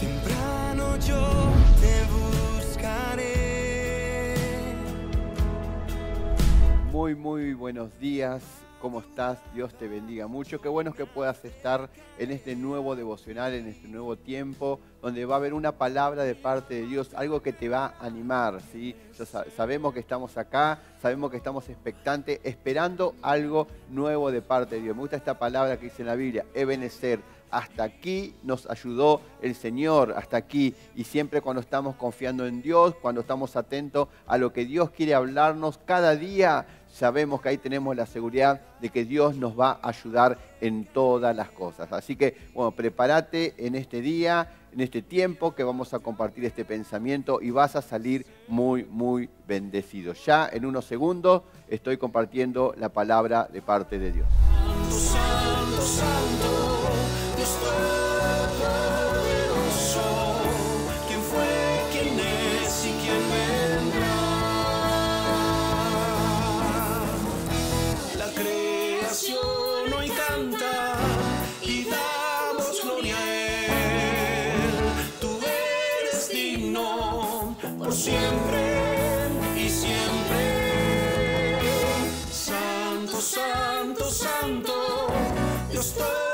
Temprano yo te buscaré. Muy, muy buenos días. ¿Cómo estás? Dios te bendiga mucho. Qué bueno que puedas estar en este nuevo devocional, en este nuevo tiempo, donde va a haber una palabra de parte de Dios, algo que te va a animar. ¿sí? Sabemos que estamos acá, sabemos que estamos expectantes, esperando algo nuevo de parte de Dios. Me gusta esta palabra que dice en la Biblia, Ebenezer. Hasta aquí nos ayudó el Señor, hasta aquí. Y siempre cuando estamos confiando en Dios, cuando estamos atentos a lo que Dios quiere hablarnos cada día, sabemos que ahí tenemos la seguridad de que Dios nos va a ayudar en todas las cosas. Así que, bueno, prepárate en este día, en este tiempo que vamos a compartir este pensamiento y vas a salir muy, muy bendecido. Ya en unos segundos estoy compartiendo la palabra de parte de Dios. Santo, santo, Dios todopoderoso.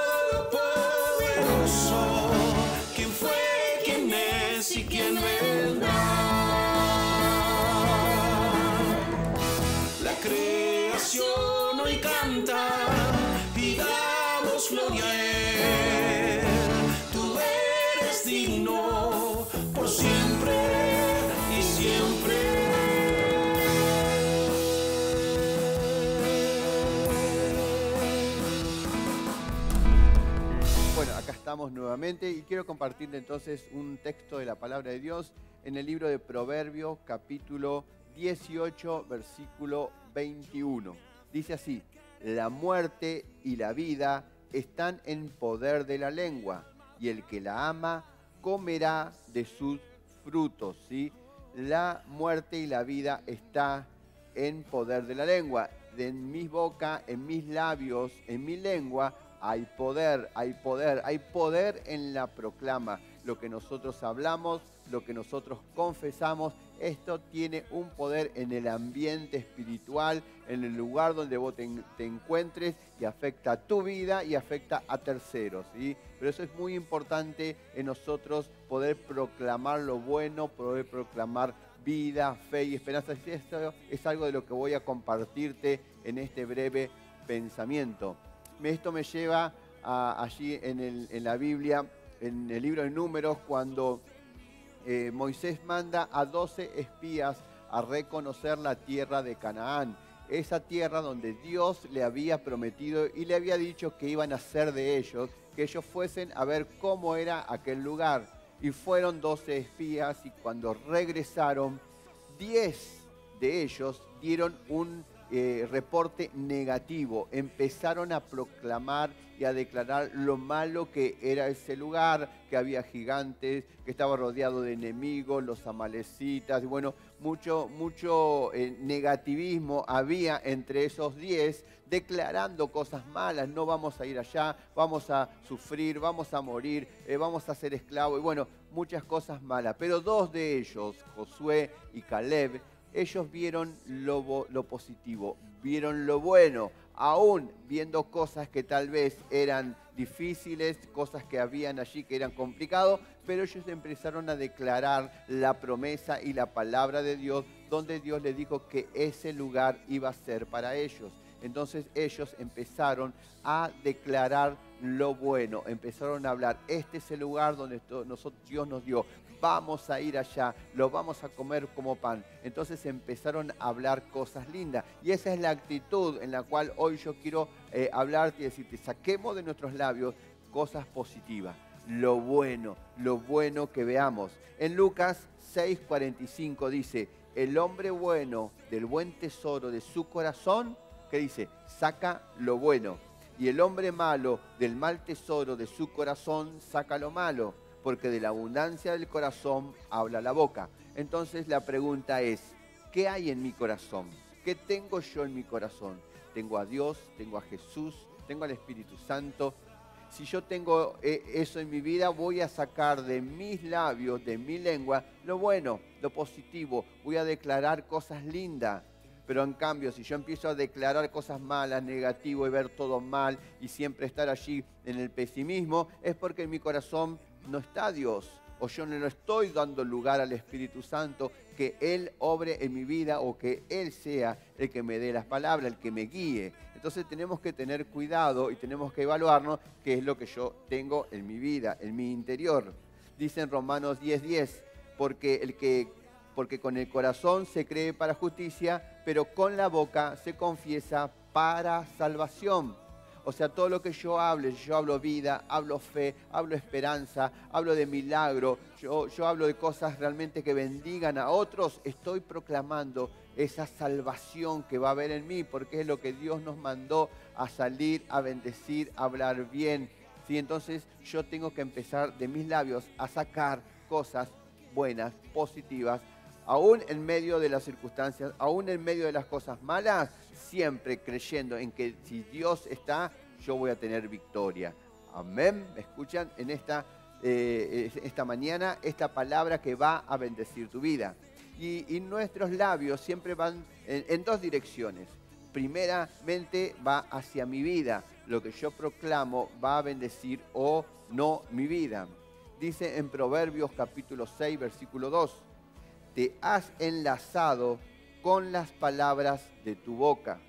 Nuevamente y quiero compartirle entonces un texto de la palabra de Dios en el libro de Proverbios capítulo 18 versículo 21. Dice así, la muerte y la vida están en poder de la lengua y el que la ama comerá de sus frutos. ¿sí? La muerte y la vida está en poder de la lengua. En mi boca, en mis labios, en mi lengua, hay poder, hay poder, hay poder en la proclama. Lo que nosotros hablamos, lo que nosotros confesamos, esto tiene un poder en el ambiente espiritual, en el lugar donde vos te, en- te encuentres y afecta a tu vida y afecta a terceros. ¿sí? Pero eso es muy importante en nosotros poder proclamar lo bueno, poder proclamar vida, fe y esperanza. Esto es algo de lo que voy a compartirte en este breve pensamiento. Esto me lleva allí en la Biblia, en el libro de Números, cuando eh, Moisés manda a 12 espías a reconocer la tierra de Canaán. Esa tierra donde Dios le había prometido y le había dicho que iban a ser de ellos, que ellos fuesen a ver cómo era aquel lugar. Y fueron 12 espías y cuando regresaron, 10 de ellos dieron un eh, reporte negativo. Empezaron a proclamar y a declarar lo malo que era ese lugar, que había gigantes, que estaba rodeado de enemigos, los amalecitas, y bueno, mucho, mucho eh, negativismo había entre esos 10 declarando cosas malas, no vamos a ir allá, vamos a sufrir, vamos a morir, eh, vamos a ser esclavos, y bueno, muchas cosas malas. Pero dos de ellos, Josué y Caleb, ellos vieron lo, lo positivo, vieron lo bueno, aún viendo cosas que tal vez eran difíciles, cosas que habían allí que eran complicados, pero ellos empezaron a declarar la promesa y la palabra de Dios, donde Dios les dijo que ese lugar iba a ser para ellos. Entonces ellos empezaron a declarar lo bueno, empezaron a hablar, este es el lugar donde nosotros, Dios nos dio, vamos a ir allá, lo vamos a comer como pan. Entonces empezaron a hablar cosas lindas. Y esa es la actitud en la cual hoy yo quiero eh, hablarte y decirte, saquemos de nuestros labios cosas positivas, lo bueno, lo bueno que veamos. En Lucas 6:45 dice, el hombre bueno del buen tesoro de su corazón, que dice, saca lo bueno. Y el hombre malo del mal tesoro de su corazón saca lo malo, porque de la abundancia del corazón habla la boca. Entonces la pregunta es, ¿qué hay en mi corazón? ¿Qué tengo yo en mi corazón? Tengo a Dios, tengo a Jesús, tengo al Espíritu Santo. si yo tengo eh, eso en mi vida, voy a sacar de mis labios, de mi lengua, lo bueno, lo positivo. Voy a declarar cosas lindas. Pero en cambio, si yo empiezo a declarar cosas malas, negativo y ver todo mal y siempre estar allí en el pesimismo, es porque en mi corazón no está Dios o yo no estoy dando lugar al Espíritu Santo que Él obre en mi vida o que Él sea el que me dé las palabras, el que me guíe. Entonces tenemos que tener cuidado y tenemos que evaluarnos qué es lo que yo tengo en mi vida, en mi interior. Dice en Romanos 10:10, porque, el que, porque con el corazón se cree para justicia, pero con la boca se confiesa para salvación. O sea, todo lo que yo hable, yo hablo vida, hablo fe, hablo esperanza, hablo de milagro, yo, yo hablo de cosas realmente que bendigan a otros, estoy proclamando esa salvación que va a haber en mí, porque es lo que Dios nos mandó a salir, a bendecir, a hablar bien. ¿sí? Entonces yo tengo que empezar de mis labios a sacar cosas buenas, positivas, aún en medio de las circunstancias, aún en medio de las cosas malas, siempre creyendo en que si Dios está, yo voy a tener victoria. Amén. ¿Me escuchan en esta, eh, esta mañana esta palabra que va a bendecir tu vida? Y, nuestros labios siempre van en, dos direcciones. Primeramente va hacia mi vida. Lo que yo proclamo va a bendecir o no mi vida. Dice en Proverbios capítulo 6, versículo 2, te has enlazado con las palabras de tu boca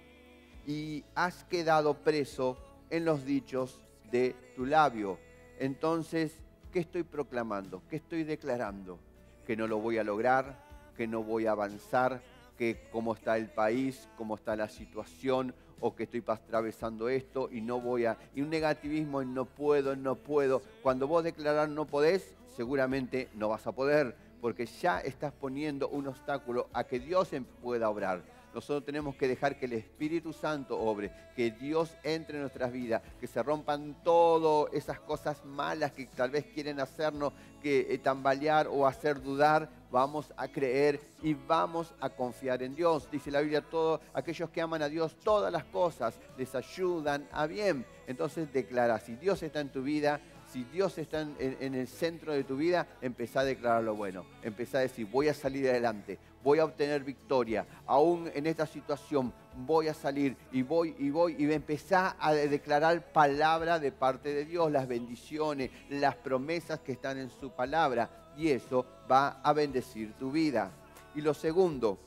y has quedado preso en los dichos de tu labio. Entonces, ¿qué estoy proclamando? ¿Qué estoy declarando? Que no lo voy a lograr, que no voy a avanzar, que cómo está el país, cómo está la situación, o que estoy atravesando esto y no voy a... Y un negativismo en no puedo, no puedo. Cuando vos declarar no podés, seguramente no vas a poder porque ya estás poniendo un obstáculo a que Dios pueda obrar. Nosotros tenemos que dejar que el Espíritu Santo obre, que Dios entre en nuestras vidas, que se rompan todas esas cosas malas que tal vez quieren hacernos que eh, tambalear o hacer dudar. Vamos a creer y vamos a confiar en Dios. Dice la Biblia, todos aquellos que aman a Dios, todas las cosas les ayudan a bien. Entonces declara, si Dios está en tu vida, si Dios está en, el centro de tu vida, empezá a declarar lo bueno. Empezá a decir, voy a salir adelante, voy a obtener victoria. Aún en esta situación voy a salir y voy y voy y empezá a declarar palabra de parte de Dios, las bendiciones, las promesas que están en su palabra. Y eso va a bendecir tu vida. Y lo segundo,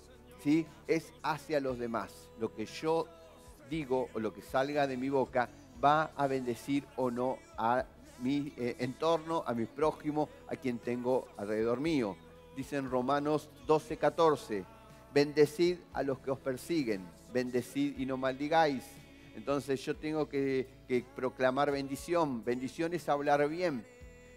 ¿sí? Es hacia los demás. Lo que yo digo o lo que salga de mi boca va a bendecir o no a mi eh, entorno, a mi prójimo, a quien tengo alrededor mío. Dice en Romanos 12, 14, bendecid a los que os persiguen, bendecid y no maldigáis. Entonces yo tengo que, proclamar bendición. Bendición es hablar bien.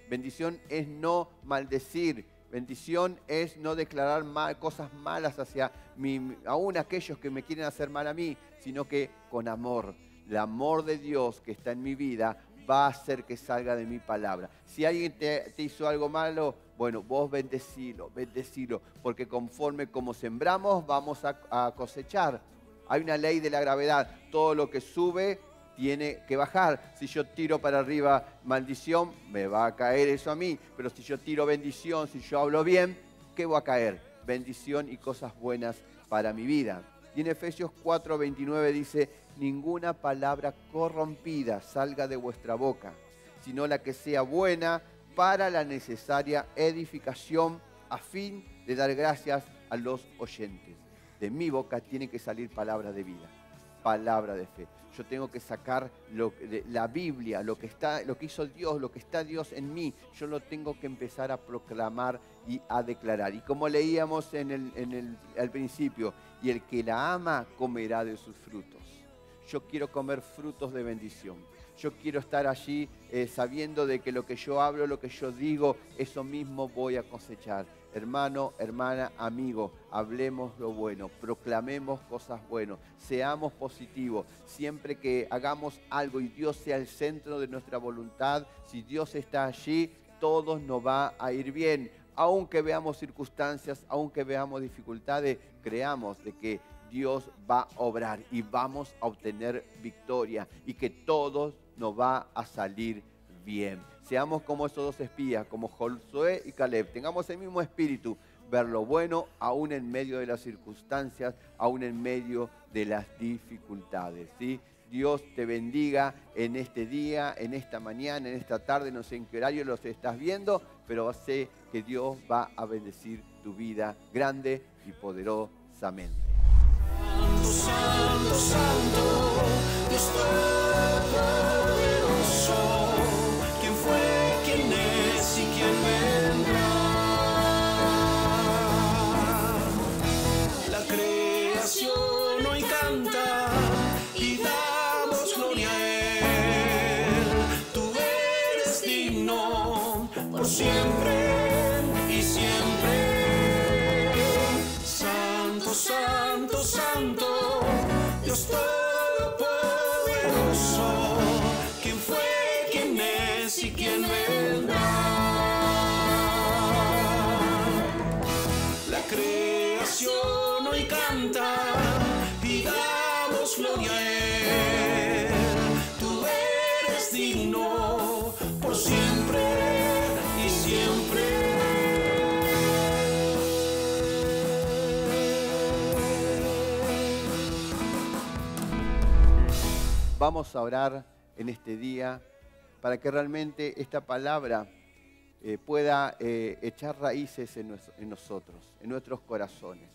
Bendición es no maldecir. Bendición es no declarar mal, cosas malas hacia mí, aún aquellos que me quieren hacer mal a mí, sino que con amor. El amor de Dios que está en mi vida va a hacer que salga de mi palabra. Si alguien te, hizo algo malo, bueno, vos bendecilo, bendecilo, porque conforme como sembramos, vamos a, a cosechar. Hay una ley de la gravedad, todo lo que sube tiene que bajar. Si yo tiro para arriba maldición, me va a caer eso a mí, pero si yo tiro bendición, si yo hablo bien, ¿qué va a caer? Bendición y cosas buenas para mi vida. Y en Efesios 4:29 dice, ninguna palabra corrompida salga de vuestra boca, sino la que sea buena para la necesaria edificación a fin de dar gracias a los oyentes. De mi boca tiene que salir palabra de vida, palabra de fe. Yo tengo que sacar la Biblia, lo que, está, lo que hizo Dios, lo que está Dios en mí. Yo lo tengo que empezar a proclamar y a declarar. Y como leíamos en el, en el, al principio, y el que la ama comerá de sus frutos yo quiero comer frutos de bendición. Yo quiero estar allí eh, sabiendo de que lo que yo hablo, lo que yo digo, eso mismo voy a cosechar. Hermano, hermana, amigo, hablemos lo bueno, proclamemos cosas buenas, seamos positivos. Siempre que hagamos algo y Dios sea el centro de nuestra voluntad, si Dios está allí, todos nos va a ir bien. Aunque veamos circunstancias, aunque veamos dificultades, creamos de que Dios va a obrar y vamos a obtener victoria y que todos nos va a salir bien. Seamos como esos dos espías, como Josué y Caleb. Tengamos el mismo espíritu, ver lo bueno aún en medio de las circunstancias, aún en medio de las dificultades. ¿sí? Dios te bendiga en este día, en esta mañana, en esta tarde, no sé en qué horario los estás viendo, pero sé que Dios va a bendecir tu vida grande y poderosamente. Santo, santo, Dios Dios Todopoderoso, Vamos a orar en este día para que realmente esta palabra eh, pueda eh, echar raíces en, en nosotros, en nuestros corazones.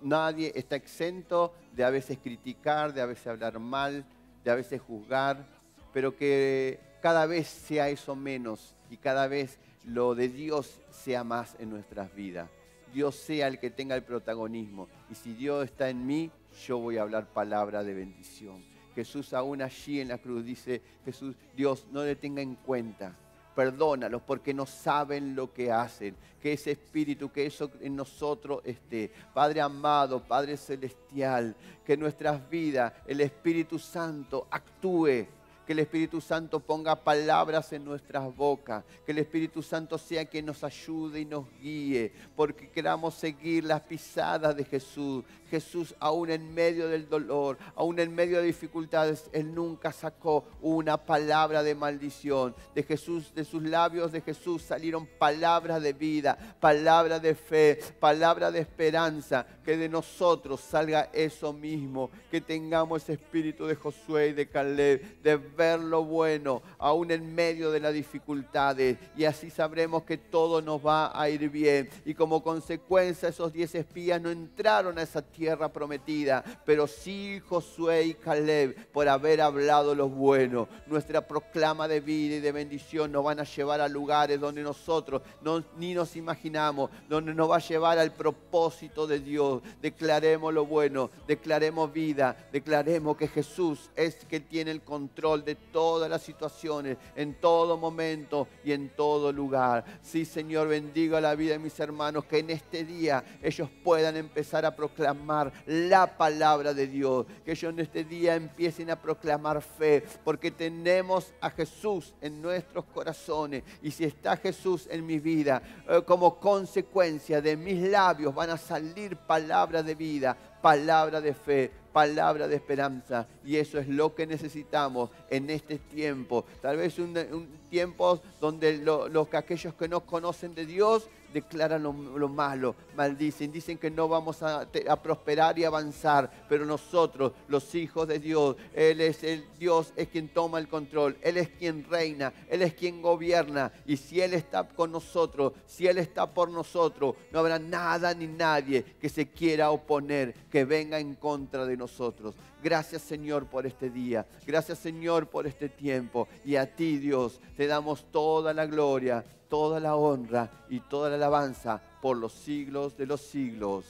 Nadie está exento de a veces criticar, de a veces hablar mal, de a veces juzgar, pero que cada vez sea eso menos y cada vez lo de Dios sea más en nuestras vidas. Dios sea el que tenga el protagonismo. Y si Dios está en mí, yo voy a hablar palabra de bendición. Jesús aún allí en la cruz dice, Jesús, Dios, no le tenga en cuenta. Perdónalos porque no saben lo que hacen. Que ese espíritu, que eso en nosotros esté. Padre amado, Padre celestial, que en nuestras vidas el Espíritu Santo actúe que el Espíritu Santo ponga palabras en nuestras bocas, que el Espíritu Santo sea quien nos ayude y nos guíe, porque queramos seguir las pisadas de Jesús. Jesús, aún en medio del dolor, aún en medio de dificultades, Él nunca sacó una palabra de maldición. De Jesús, de sus labios de Jesús salieron palabras de vida, palabras de fe, palabras de esperanza. Que de nosotros salga eso mismo, que tengamos ese espíritu de Josué y de Caleb, de ver lo bueno, aún en medio de las dificultades. Y así sabremos que todo nos va a ir bien. Y como consecuencia, esos diez espías no entraron a esa tierra prometida, pero sí Josué y Caleb por haber hablado lo bueno. Nuestra proclama de vida y de bendición nos van a llevar a lugares donde nosotros no, ni nos imaginamos, donde nos va a llevar al propósito de Dios. Declaremos lo bueno, declaremos vida, declaremos que Jesús es que tiene el control de todas las situaciones, en todo momento y en todo lugar. Sí, Señor, bendiga la vida de mis hermanos, que en este día ellos puedan empezar a proclamar la palabra de Dios, que ellos en este día empiecen a proclamar fe, porque tenemos a Jesús en nuestros corazones. Y si está Jesús en mi vida, eh, como consecuencia de mis labios van a salir palabras de vida, palabra de fe, palabra de esperanza. Y eso es lo que necesitamos en este tiempo. Tal vez un, un tiempo donde lo- los, aquellos que no conocen de Dios declaran lo, lo malo, maldicen, dicen que no vamos a, a prosperar y avanzar, pero nosotros, los hijos de Dios, Él es el Dios, es quien toma el control, Él es quien reina, Él es quien gobierna, y si Él está con nosotros, si Él está por nosotros, no habrá nada ni nadie que se quiera oponer, que venga en contra de nosotros. Gracias Señor por este día, gracias Señor por este tiempo, y a ti Dios te damos toda la gloria, toda la honra y toda la alabanza por los siglos de los siglos.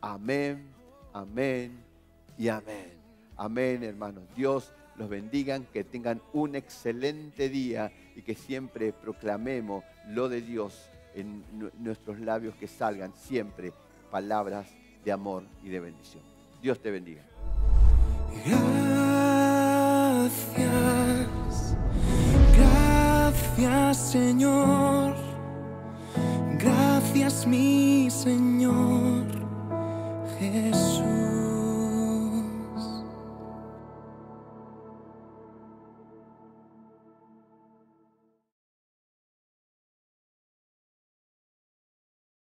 Amén, amén y amén. Amén, hermanos. Dios los bendigan, que tengan un excelente día y que siempre proclamemos lo de Dios en nu- nuestros labios, que salgan siempre palabras de amor y de bendición. Dios te bendiga. Gracias, gracias Señor, gracias mi Señor Jesús.